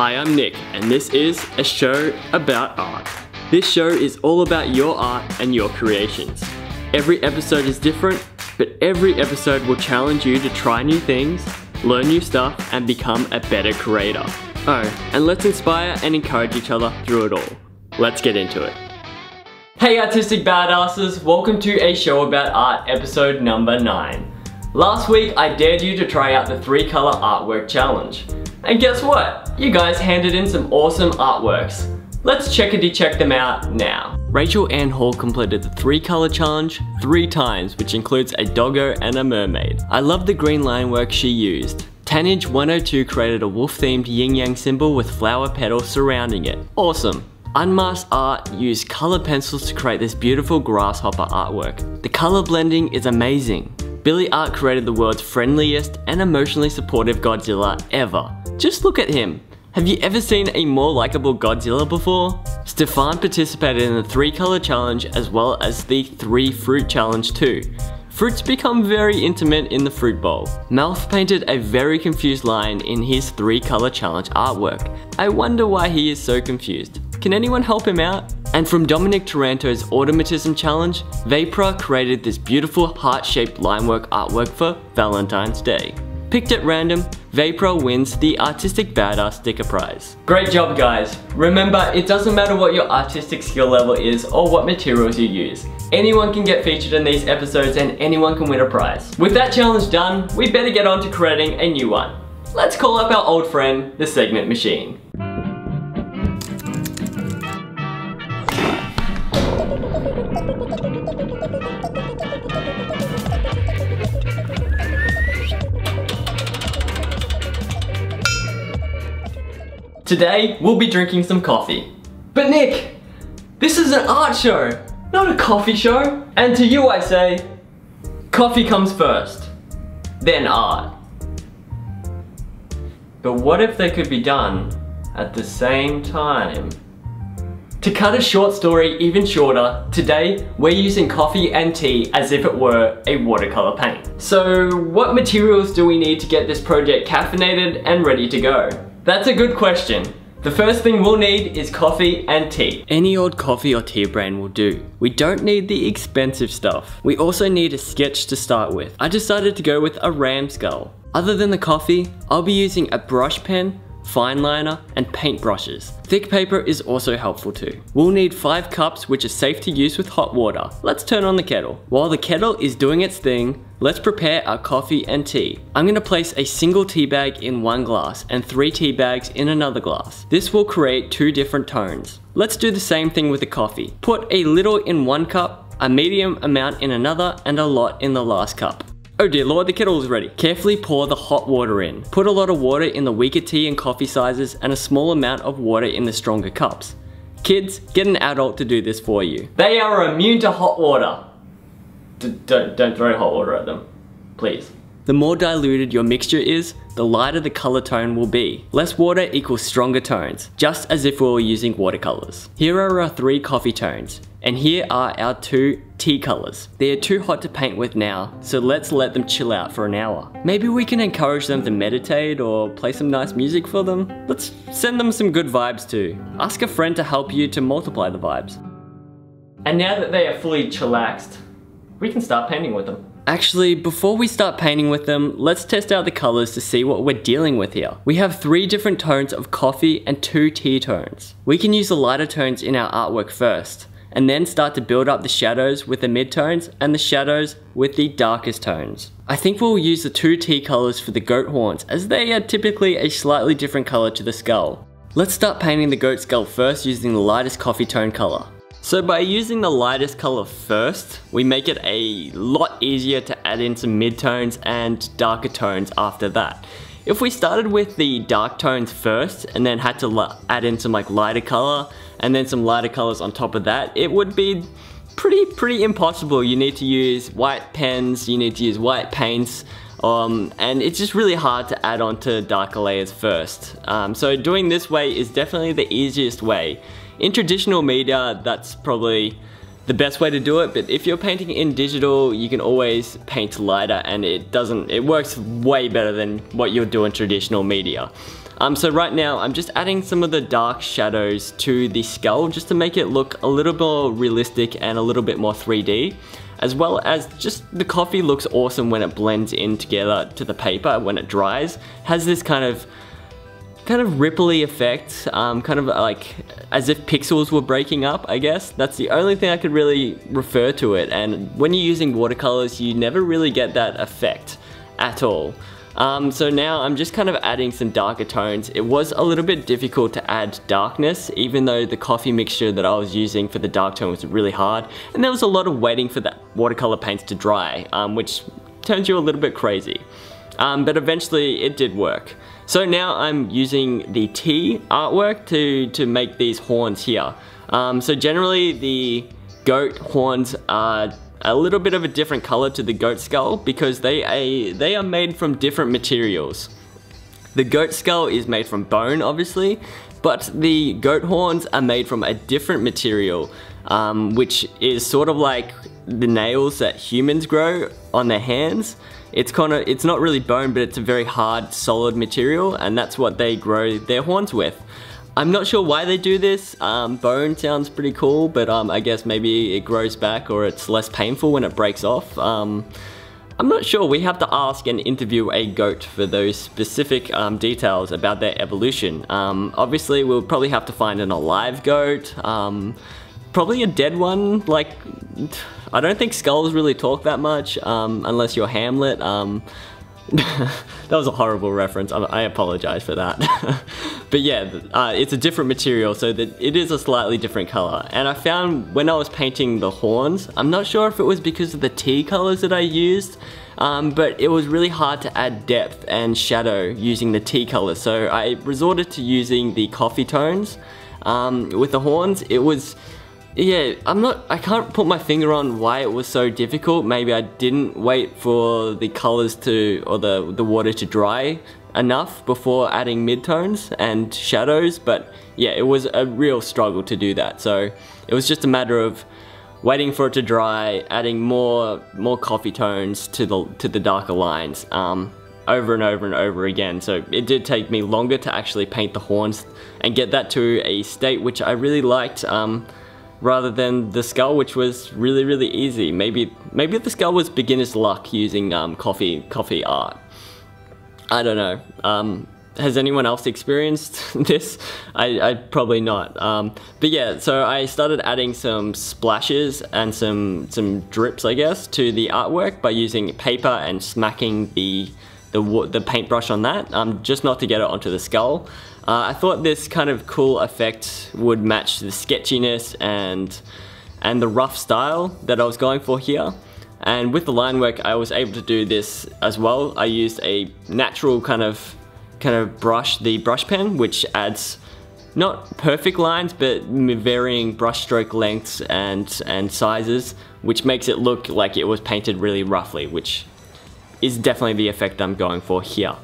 Hi, I'm Nick, and this is a show about art. This show is all about your art and your creations. Every episode is different, but every episode will challenge you to try new things, learn new stuff, and become a better creator. Oh, and let's inspire and encourage each other through it all. Let's get into it. Hey artistic badasses, welcome to a show about art episode number 9. Last week I dared you to try out the 3 color artwork challenge. And guess what? You guys handed in some awesome artworks. Let's check checkity check them out now. Rachel Ann Hall completed the 3 color challenge 3 times which includes a doggo and a mermaid. I love the green line work she used. Tanage102 created a wolf themed yin yang symbol with flower petals surrounding it. Awesome. Unmasked Art used colored pencils to create this beautiful grasshopper artwork. The color blending is amazing. Billy Art created the world's friendliest and emotionally supportive Godzilla ever. Just look at him. Have you ever seen a more likable Godzilla before? Stefan participated in the 3 color challenge as well as the 3 fruit challenge too. Fruits become very intimate in the fruit bowl. Mouth painted a very confused lion in his 3 color challenge artwork. I wonder why he is so confused. Can anyone help him out? And from Dominic Taranto's Automatism Challenge, Vapra created this beautiful heart-shaped linework artwork for Valentine's Day. Picked at random, Vapro wins the Artistic Badass Sticker Prize. Great job guys! Remember, it doesn't matter what your artistic skill level is or what materials you use. Anyone can get featured in these episodes and anyone can win a prize. With that challenge done, we better get on to creating a new one. Let's call up our old friend, the Segment Machine. Today, we'll be drinking some coffee. But Nick, this is an art show, not a coffee show. And to you I say, coffee comes first, then art. But what if they could be done at the same time? To cut a short story even shorter, today we're using coffee and tea as if it were a watercolor paint. So what materials do we need to get this project caffeinated and ready to go? That's a good question. The first thing we'll need is coffee and tea. Any old coffee or tea brand will do. We don't need the expensive stuff. We also need a sketch to start with. I decided to go with a ram skull. Other than the coffee, I'll be using a brush pen, fine liner, and paint brushes. Thick paper is also helpful too. We'll need 5 cups which are safe to use with hot water. Let's turn on the kettle. While the kettle is doing its thing, let's prepare our coffee and tea. I'm going to place a single tea bag in one glass and 3 tea bags in another glass. This will create two different tones. Let's do the same thing with the coffee. Put a little in one cup, a medium amount in another, and a lot in the last cup. Oh dear lord, the kettle is ready. Carefully pour the hot water in. Put a lot of water in the weaker tea and coffee sizes and a small amount of water in the stronger cups. Kids, get an adult to do this for you. They are immune to hot water. Don't, don't throw hot water at them, please. The more diluted your mixture is, the lighter the color tone will be. Less water equals stronger tones, just as if we were using watercolors. Here are our three coffee tones, and here are our two tea colors. They are too hot to paint with now, so let's let them chill out for an hour. Maybe we can encourage them to meditate or play some nice music for them. Let's send them some good vibes too. Ask a friend to help you to multiply the vibes. And now that they are fully chillaxed, we can start painting with them. Actually, before we start painting with them, let's test out the colors to see what we're dealing with here. We have three different tones of coffee and two tea tones. We can use the lighter tones in our artwork first and then start to build up the shadows with the midtones and the shadows with the darkest tones. I think we'll use the two tea colours for the goat horns as they are typically a slightly different colour to the skull. Let's start painting the goat skull first using the lightest coffee tone colour. So by using the lightest colour first, we make it a lot easier to add in some midtones and darker tones after that. If we started with the dark tones first and then had to add in some like lighter color and then some lighter colors on top of that, it would be pretty, pretty impossible. You need to use white pens, you need to use white paints, um, and it's just really hard to add on to darker layers first. Um, so doing this way is definitely the easiest way. In traditional media, that's probably the best way to do it, but if you're painting in digital, you can always paint lighter and it doesn't, it works way better than what you'll do in traditional media. Um, so right now I'm just adding some of the dark shadows to the skull just to make it look a little more realistic and a little bit more 3D as well as just the coffee looks awesome when it blends in together to the paper when it dries. Has this kind of kind of ripply effect, um, kind of like as if pixels were breaking up, I guess. That's the only thing I could really refer to it. And when you're using watercolors, you never really get that effect at all. Um, so now I'm just kind of adding some darker tones. It was a little bit difficult to add darkness, even though the coffee mixture that I was using for the dark tone was really hard. And there was a lot of waiting for that watercolor paints to dry, um, which turns you a little bit crazy. Um, but eventually it did work. So now I'm using the tea artwork to, to make these horns here. Um, so generally the goat horns are a little bit of a different color to the goat skull because they, a, they are made from different materials. The goat skull is made from bone obviously, but the goat horns are made from a different material um, which is sort of like the nails that humans grow on their hands. It's kind of, it's not really bone, but it's a very hard, solid material, and that's what they grow their horns with. I'm not sure why they do this. Um, bone sounds pretty cool, but um, I guess maybe it grows back or it's less painful when it breaks off. Um, I'm not sure, we have to ask and interview a goat for those specific um, details about their evolution. Um, obviously, we'll probably have to find an alive goat, um, probably a dead one, like I don't think skulls really talk that much, um, unless you're Hamlet. Um, that was a horrible reference. I, apologize for that. but yeah, uh, it's a different material, so that it is a slightly different color. And I found when I was painting the horns, I'm not sure if it was because of the tea colors that I used, um, but it was really hard to add depth and shadow using the tea color. So I resorted to using the coffee tones. Um, with the horns, it was yeah, I'm not, I can't put my finger on why it was so difficult. Maybe I didn't wait for the colors to, or the, the water to dry enough before adding midtones and shadows, but yeah, it was a real struggle to do that. So it was just a matter of waiting for it to dry, adding more more coffee tones to the to the darker lines um, over and over and over again. So it did take me longer to actually paint the horns and get that to a state which I really liked. Um, rather than the skull, which was really, really easy. Maybe maybe the skull was beginner's luck using um, coffee coffee art. I don't know. Um, has anyone else experienced this? I, I probably not. Um, but yeah, so I started adding some splashes and some some drips, I guess, to the artwork by using paper and smacking the the, the paintbrush on that, um, just not to get it onto the skull. Uh, I thought this kind of cool effect would match the sketchiness and, and the rough style that I was going for here. And with the line work, I was able to do this as well. I used a natural kind of kind of brush, the brush pen, which adds not perfect lines, but varying brush stroke lengths and, and sizes, which makes it look like it was painted really roughly, which is definitely the effect I'm going for here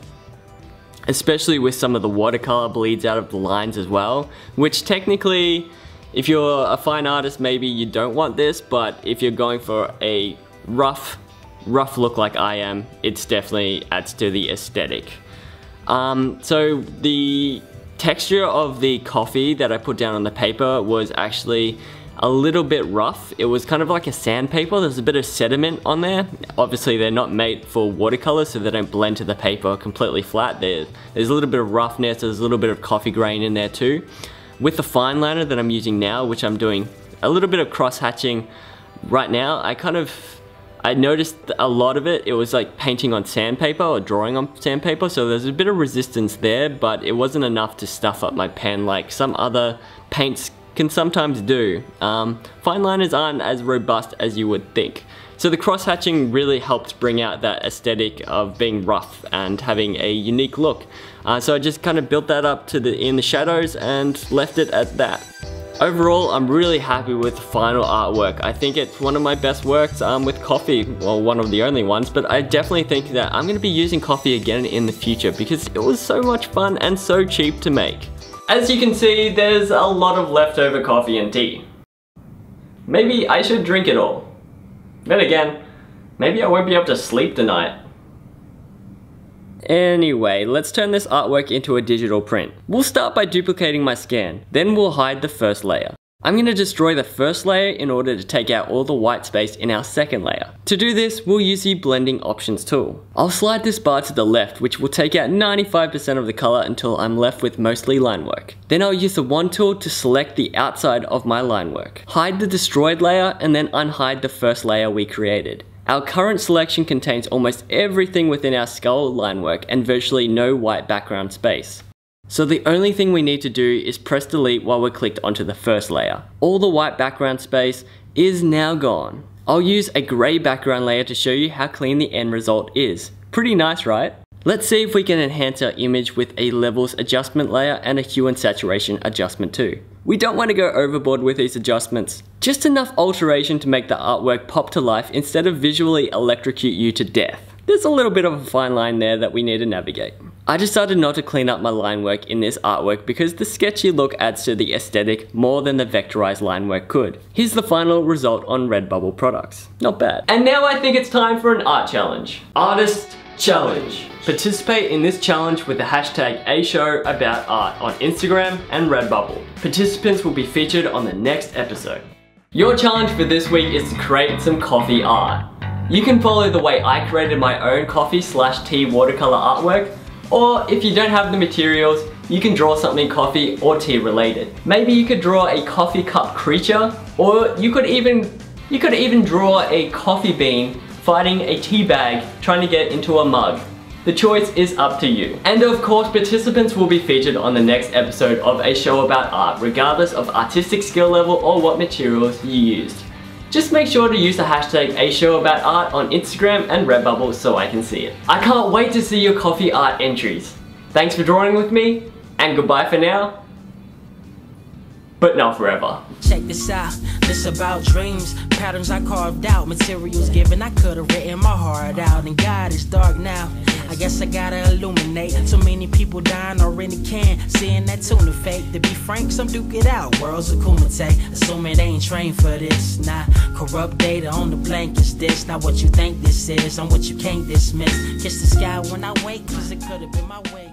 especially with some of the watercolor bleeds out of the lines as well, which technically, if you're a fine artist, maybe you don't want this, but if you're going for a rough, rough look like I am, it's definitely adds to the aesthetic. Um, so the texture of the coffee that I put down on the paper was actually a little bit rough. It was kind of like a sandpaper. There's a bit of sediment on there. Obviously they're not made for watercolor so they don't blend to the paper completely flat. There's, there's a little bit of roughness, there's a little bit of coffee grain in there too. With the fine liner that I'm using now, which I'm doing a little bit of cross hatching right now, I kind of I noticed a lot of it, it was like painting on sandpaper or drawing on sandpaper, so there's a bit of resistance there, but it wasn't enough to stuff up my pen like some other paints can sometimes do. Um, fine liners aren't as robust as you would think. So the cross hatching really helped bring out that aesthetic of being rough and having a unique look. Uh, so I just kind of built that up to the in the shadows and left it at that. Overall, I'm really happy with the final artwork. I think it's one of my best works um, with coffee, well one of the only ones, but I definitely think that I'm going to be using coffee again in the future because it was so much fun and so cheap to make. As you can see, there's a lot of leftover coffee and tea. Maybe I should drink it all. Then again, maybe I won't be able to sleep tonight. Anyway, let's turn this artwork into a digital print. We'll start by duplicating my scan, then we'll hide the first layer. I'm going to destroy the first layer in order to take out all the white space in our second layer. To do this, we'll use the blending options tool. I'll slide this bar to the left which will take out 95% of the color until I'm left with mostly line work. Then I'll use the wand tool to select the outside of my line work. Hide the destroyed layer and then unhide the first layer we created. Our current selection contains almost everything within our skull line work and virtually no white background space. So the only thing we need to do is press delete while we're clicked onto the first layer. All the white background space is now gone. I'll use a grey background layer to show you how clean the end result is. Pretty nice, right? Let's see if we can enhance our image with a levels adjustment layer and a hue and saturation adjustment too. We don't want to go overboard with these adjustments. Just enough alteration to make the artwork pop to life instead of visually electrocute you to death. There's a little bit of a fine line there that we need to navigate. I decided not to clean up my line work in this artwork because the sketchy look adds to the aesthetic more than the vectorized line work could. Here's the final result on Redbubble products. Not bad. And now I think it's time for an art challenge. Artist Challenge. Participate in this challenge with the hashtag AShowAboutArt on Instagram and Redbubble. Participants will be featured on the next episode. Your challenge for this week is to create some coffee art. You can follow the way I created my own coffee slash tea watercolor artwork or if you don't have the materials, you can draw something coffee or tea related. Maybe you could draw a coffee cup creature, or you could even you could even draw a coffee bean fighting a tea bag trying to get into a mug. The choice is up to you. And of course, participants will be featured on the next episode of a show about art, regardless of artistic skill level or what materials you used. Just make sure to use the hashtag AShowAboutArt on Instagram and Redbubble so I can see it. I can't wait to see your coffee art entries. Thanks for drawing with me, and goodbye for now, but not forever. Check this out, this about dreams, patterns I carved out, materials given I could have written my heart out, and God is dark now. I guess I gotta illuminate. So many people dying already can. Seeing that tuna fake. To be frank, some duke it out. Worlds of Kumite. Assuming they ain't trained for this. Nah, corrupt data on the blank is this. Not what you think this is. I'm what you can't dismiss. Kiss the sky when I wake, cause it could have been my way.